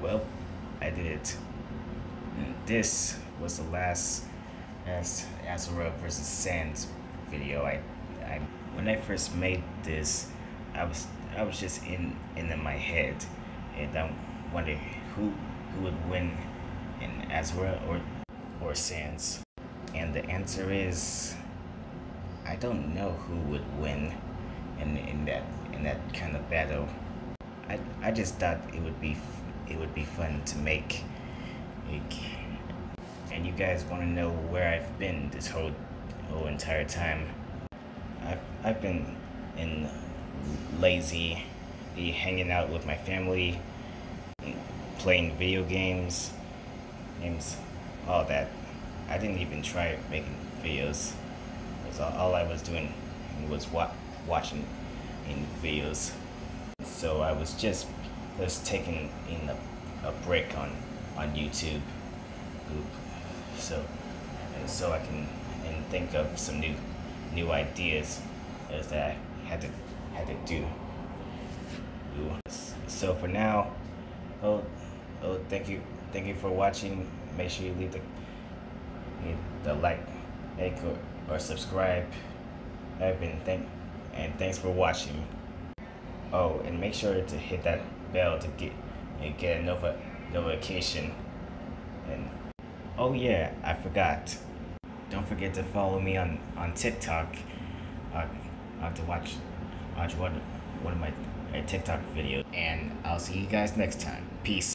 Well, I did it. And this was the last as Asura versus Sans video. I, I when I first made this, I was I was just in in my head, and I wondered who who would win in Asura or or Sans, and the answer is I don't know who would win in in that in that kind of battle. I I just thought it would be it would be fun to make. Like, and you guys want to know where I've been this whole whole entire time. I've I've been in lazy, hanging out with my family, playing video games, games, all that. I didn't even try making videos. Because all, all I was doing was wa- watching in videos. So I was just just taking in a, a break on on YouTube. So and so I can and think of some new new ideas as that I had to had to do. So for now, oh oh thank you thank you for watching. Make sure you leave the the like, like or, or subscribe. I've been thank and thanks for watching. Oh, and make sure to hit that bell to get and get a nova, notification. And oh yeah, I forgot. Don't forget to follow me on on TikTok. Uh, uh to watch watch one one of my, my TikTok videos. And I'll see you guys next time. Peace.